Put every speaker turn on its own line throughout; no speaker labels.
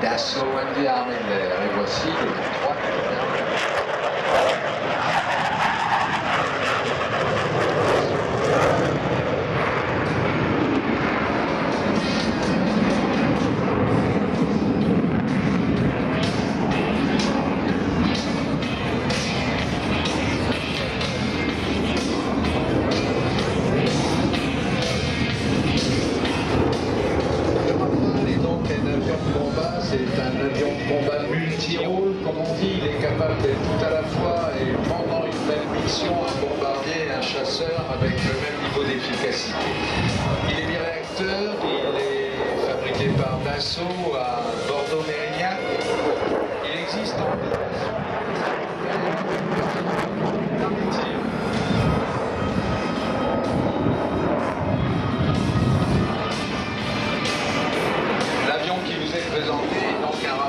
Dassault MD Armée de l'air. Et voici le 3 c'est un avion de combat multi-rôle, comme on dit, il est capable d'être tout à la fois et pendant une même mission un bombardier et un chasseur avec le même niveau d'efficacité. Il est biréacteur, il est fabriqué par Dassault à Bordeaux-Mérignac. Il existe en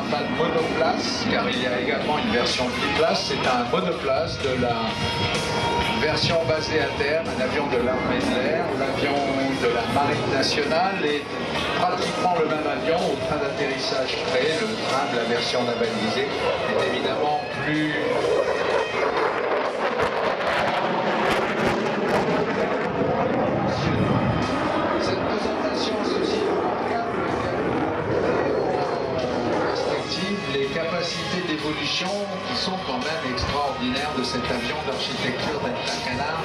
un Rafale monoplace, car il y a également une version biplace. C'est un monoplace de la version basée à terre, un avion de l'armée de l'air, l'avion de la marine nationale et pratiquement le même avion au train d'atterrissage près. Le train de la version navalisée est évidemment plus capacités d'évolution qui sont quand même extraordinaires de cet avion d'architecture d'Alta Canard.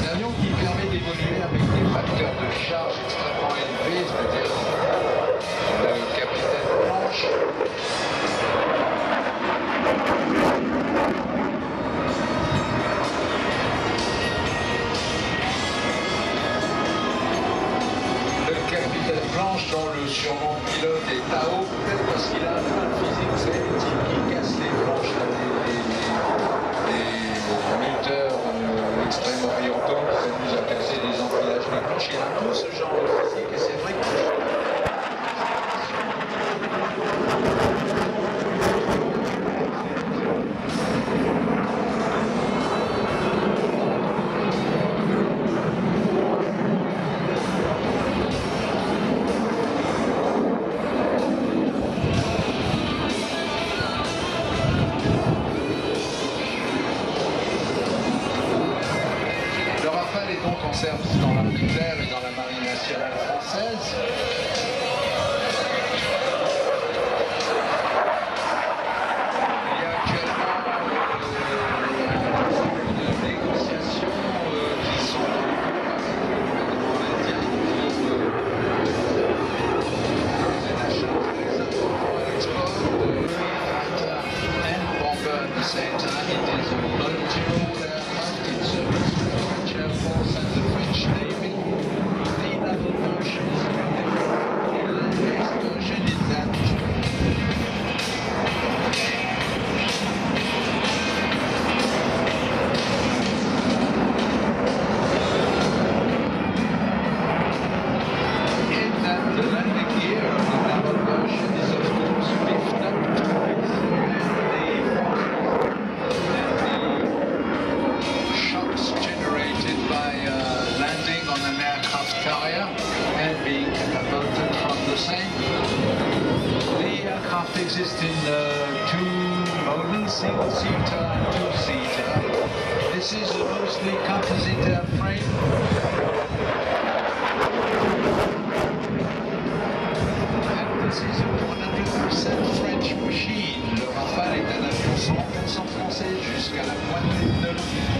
Un avion qui permet d'évoluer avec des facteurs de charge extrêmement élevés, c'est-à-dire le capitaine Blanche. Le capitaine Blanche, dont le surnom pilote est Tao, peut-être parce qu'il a un physique, nationale Exists in uh, two single-seater and two-seater. This is a mostly composite airframe And this is a 100% French machine. Le Rafale est un avion 100% français jusqu'à la pointe des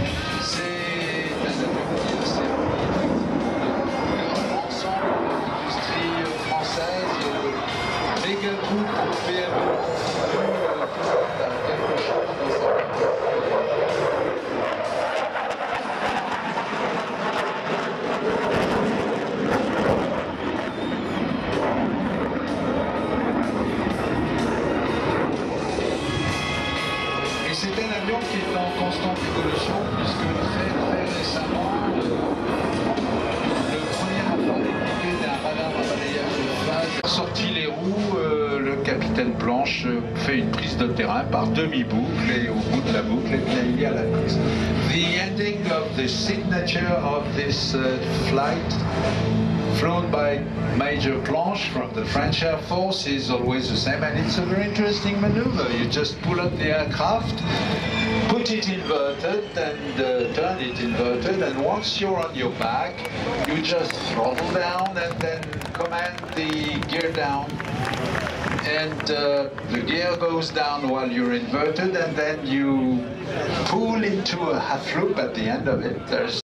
c'est un avion qui est en constante évolution puisque très très récemment, le, premier Rafale équipé d'un radar à balayage de phase sorti capitaine Planche fait une prise de terrain par demi-boucle et au bout de la boucle, il y a la prise. The ending of the signature of this uh, flight flown by Major Planche from the French Air Force is always the same and it's a very interesting maneuver. You just pull up the aircraft, put it inverted and uh, turn it inverted and once you're on your back, you just throttle down and then command the gear down and uh, the gear goes down while you're inverted and then you pull into a half loop at the end of it. There's